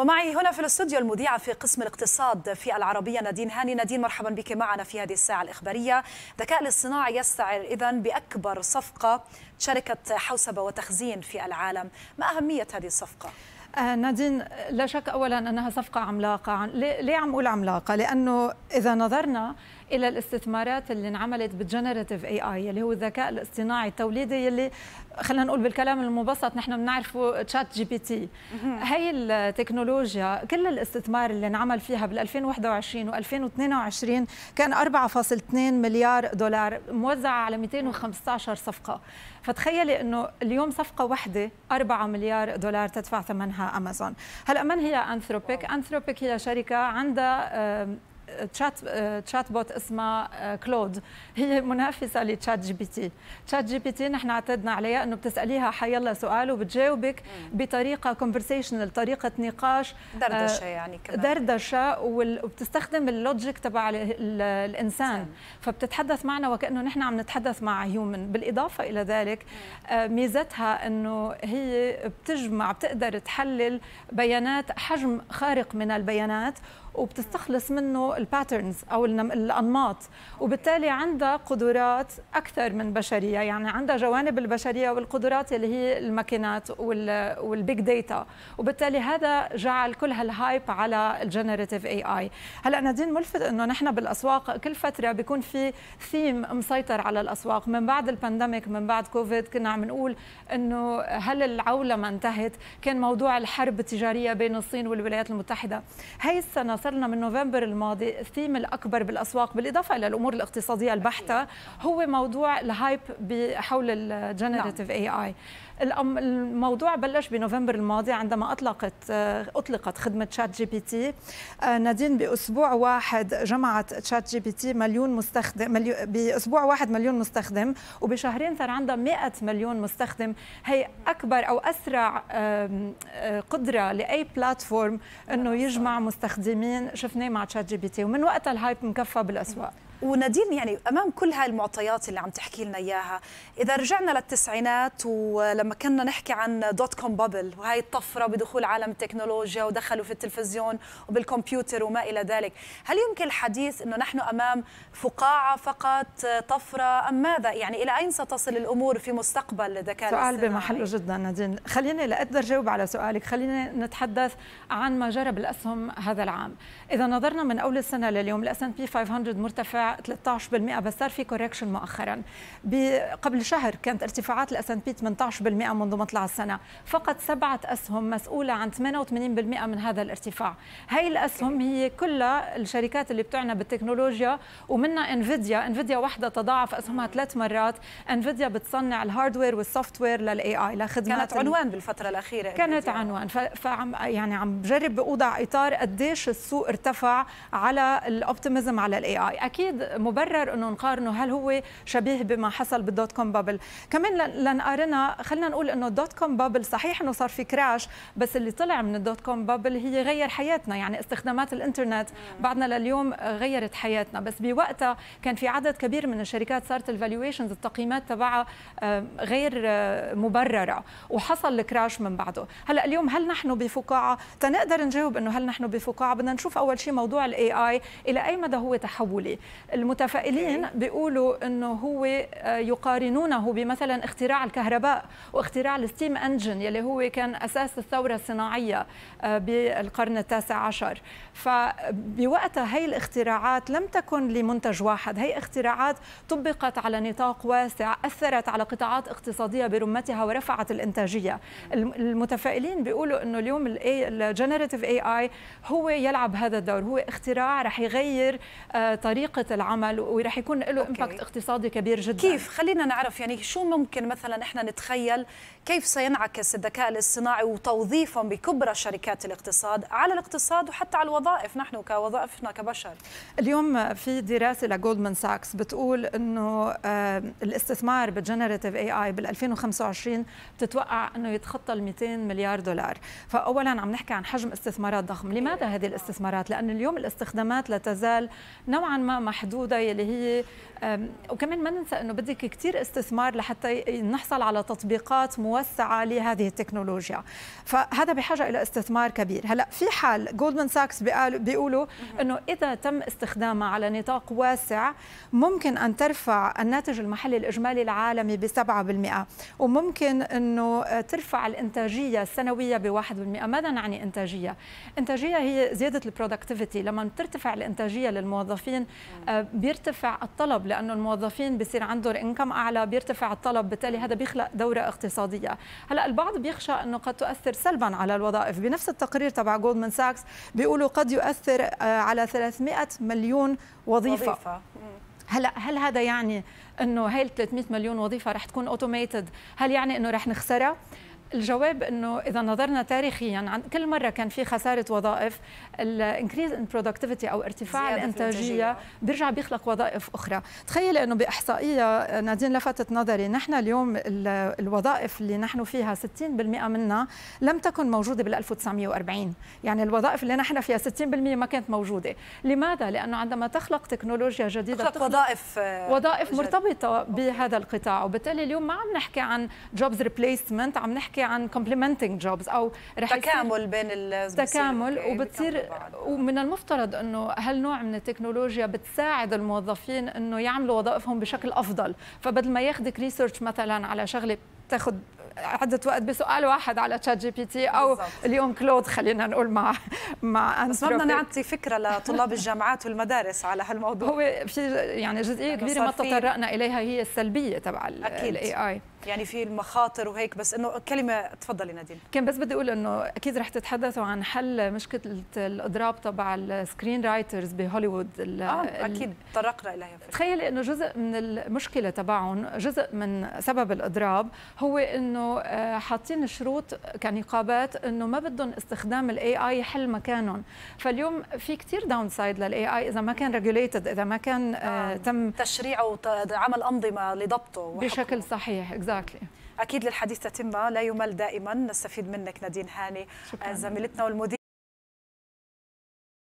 ومعي هنا في الاستوديو المذيعة في قسم الاقتصاد في العربية نادين هاني. نادين مرحبا بك معنا في هذه الساعة الإخبارية. الذكاء الاصطناعي يستعر إذا بأكبر صفقة شركة حوسبة وتخزين في العالم. ما أهمية هذه الصفقة؟ آه نادين لا شك اولا أنها صفقة عملاقة. ليه عم أقول عملاقه لأنه إذا نظرنا إلى الاستثمارات اللي انعملت بال generative AI اللي هو الذكاء الاصطناعي التوليدي اللي خلينا نقول بالكلام المبسط نحن بنعرفه ChatGPT هي التكنولوجيا كل الاستثمار اللي انعمل فيها بال 2021 و2022 كان 4.2 مليار دولار موزعه على 215 صفقة. فتخيلي إنه اليوم صفقة واحدة 4 مليار دولار تدفع ثمنها امازون هلأ من هي Anthropic Anthropic هي شركة عندها chat chatbot اسمها Claude هي منافسة لتشات جي بي تي تشات جي بي تي نحن اعتدنا عليها انه بتسأليها حيلا سؤال وبتجاوبك بطريقة conversational طريقة نقاش دردشة يعني كمان. دردشة وبتستخدم ال logic تبع الإنسان. فبتتحدث معنا وكأنه نحن عم نتحدث مع human بالإضافة إلى ذلك ميزتها إنه هي بتجمع بتقدر تحلل بيانات حجم خارق من البيانات وبتستخلص منه ال patterns أو الأنماط. وبالتالي عندها قدرات أكثر من بشرية. يعني عندها جوانب البشرية والقدرات اللي هي الماكينات وال big data وبالتالي هذا جعل كل هال hype على ال generative AI هلأ نادين ملفت إنه نحن بالأسواق كل فترة بيكون في ثيم مسيطر على الأسواق. من بعد ال pandemic من بعد كوفيد كنا عم نقول إنه هل العولمة انتهت؟ كان موضوع الحرب التجارية بين الصين والولايات المتحدة. هي السنة صار لنا من نوفمبر الماضي الثيم الأكبر بالأسواق بالإضافة إلى الأمور الاقتصادية البحتة هو موضوع ال hype حول ال generative AI الموضوع بلش بنوفمبر الماضي عندما أطلقت أطلقت خدمة ChatGPT نادين بأسبوع واحد جمعت ChatGPT مليون مستخدم مليون بأسبوع واحد مليون مستخدم وبشهرين صار عندها 100 مليون مستخدم. هي أكبر أو أسرع قدرة لأي platform إنه يجمع مستخدمين. شفناه مع ChatGPT ومن وقتها ال hype مكفى بالأسواق. ونادين يعني أمام كل هاي المعطيات اللي عم تحكي لنا إياها. إذا رجعنا للتسعينات ولما كنا نحكي عن dot-com bubble وهي الطفرة بدخول عالم التكنولوجيا ودخلوا في التلفزيون وبالكمبيوتر وما إلى ذلك هل يمكن الحديث إنه نحن أمام فقاعة فقط طفرة أم ماذا؟ يعني إلى أين ستصل الأمور في مستقبل الذكاء سؤال بمحله جدا نادين. خليني لاقدر جاوب على سؤالك. خلينا نتحدث عن ما جرى بالاسهم هذا العام. إذا نظرنا من أول السنة لليوم ال S&P 500 مرتفع 13% بس صار في correction مؤخرا. قبل شهر كانت ارتفاعات ال S&P 18% منذ مطلع السنة. فقط سبعة أسهم مسؤولة عن 88% من هذا الارتفاع. هي الاسهم هي كلها الشركات اللي بتعنى بالتكنولوجيا ومنها انفيديا انفيديا وحده تضاعف أسهمها ثلاث مرات. انفيديا بتصنع ال hardware وال software لل AI لخدمات كانت عنوان بالفترة الأخيرة كانت عنوان. فعم يعني عم بجرب اوضع إطار قديش السوق ارتفع على ال optimism على ال AI أكيد مبرر انه نقارنه هل هو شبيه بما حصل بال dot-com bubble. كمان لنقارنها خلينا نقول انه ال dot-com bubble صحيح انه صار في crash بس اللي طلع من ال dot-com bubble هي غير حياتنا يعني استخدامات الإنترنت بعدنا لليوم غيرت حياتنا. بس بوقتها كان في عدد كبير من الشركات صارت ال valuations التقييمات تبعها غير مبررة وحصل ال crash من بعده. هلأ اليوم هل نحن بفقاعة؟ تنقدر نجاوب إنه هل نحن بفقاعة؟ بدنا نشوف أول شيء موضوع ال AI إلى أي مدى هو تحولي. المتفائلين بيقولوا إنه هو يقارنونه بمثلا اختراع الكهرباء واختراع ال steam engine يلي هو كان أساس الثورة الصناعية بالقرن التاسع عشر. فبوقتها هي الاختراعات لم تكن لمنتج واحد هي اختراعات طبقت على نطاق واسع أثرت على قطاعات اقتصادية برمتها ورفعت الإنتاجية. المتفائلين بيقولوا إنه اليوم ال generative AI هو يلعب هذا الدور هو اختراع رح يغير طريقة العمل ورح يكون له impact اقتصادي كبير جدا. كيف؟ خلينا نعرف يعني شو ممكن مثلا إحنا نتخيل كيف سينعكس الذكاء الاصطناعي وتوظيفهم بكبرى شركات الاقتصاد على الاقتصاد وحتى على الوظائف نحن كوظائفنا كبشر. اليوم في دراسة لجولدمان ساكس بتقول إنه الاستثمار بال generative AI بال 2025 بتتوقع إنه يتخطى ال 200 مليار دولار. فاولا عم نحكي عن حجم استثمارات ضخم. لماذا هذه الاستثمارات؟ لأن اليوم الاستخدامات لا تزال نوعا ما محدودة. محدودة يلي هي وكمان ما ننسى إنه بدك كثير استثمار لحتى نحصل على تطبيقات موسعة لهذه التكنولوجيا. فهذا بحاجة إلى استثمار كبير. هلأ في حال جولدمان ساكس بيقولوا إنه إذا تم استخدامها على نطاق واسع ممكن أن ترفع الناتج المحلي الإجمالي العالمي ب 7% وممكن إنه ترفع الإنتاجية السنوية ب 1% ماذا نعني إنتاجية؟ إنتاجية هي زيادة ال productivity لما بترتفع الإنتاجية للموظفين آه، بيرتفع الطلب لأنه الموظفين بصير عندهم income أعلى بيرتفع الطلب بالتالي هذا بيخلق دورة اقتصادية. هلأ البعض بيخشى إنه قد تؤثر سلبا على الوظائف. بنفس التقرير تبع جولدمان ساكس بيقولوا قد يؤثر آه، على 300 مليون وظيفة, وظيفة. هلأ هل هذا يعني إنه هاي ال 300 مليون وظيفة رح تكون automated هل يعني إنه رح نخسرها؟ الجواب إنه إذا نظرنا تاريخيا عن كل مرة كان في خسارة وظائف ال increase in productivity أو ارتفاع الإنتاجية بيرجع بيخلق وظائف أخرى. تخيل إنه بإحصائية نادين لفتت نظري نحن اليوم الوظائف اللي نحن فيها 60% منها لم تكن موجودة بال 1940 يعني الوظائف اللي نحن فيها 60% ما كانت موجودة. لماذا؟ لأنه عندما تخلق تكنولوجيا جديدة تخلق وظائف آه، وظائف مرتبطة بهذا القطاع. وبالتالي اليوم ما عم نحكي عن jobs replacement عم نحكي نحكي عن complementing jobs أو رح تكامل بين تكامل وبتصير ومن المفترض إنه هالنوع من التكنولوجيا بتساعد الموظفين إنه يعملوا وظائفهم بشكل أفضل؟ فبدل ما ياخذك research مثلا على شغلة تاخذ عدة وقت بسؤال واحد على ChatGPT أو بالزبط. اليوم Claude خلينا نقول مع مع بس بدنا نعطي فكرة لطلاب الجامعات والمدارس على هالموضوع. هو في يعني جزئية كبيرة ما تطرقنا إليها هي السلبية تبع ال AI يعني في المخاطر وهيك بس إنه كلمة تفضلي نادين. كان بس بدي أقول إنه أكيد رح تتحدثوا عن حل مشكلة الإضراب تبع ال screenwriters بهوليوود. آه أكيد. تطرقنا إليها تخيلي إنه جزء من المشكلة تبعهم جزء من سبب الإضراب هو إنه آه، حاطين شروط كنقابات إنه ما بدهم استخدام ال AI يحل مكانهم. فاليوم في كثير downside لل AI إذا ما كان regulated إذا ما كان آه. تم تشريعه وعمل أنظمة لضبطه بشكل صحيح اكزاكتلي أكيد للحديث تتمه لا يمل دائما. نستفيد منك نادين هاني زميلتنا والمدير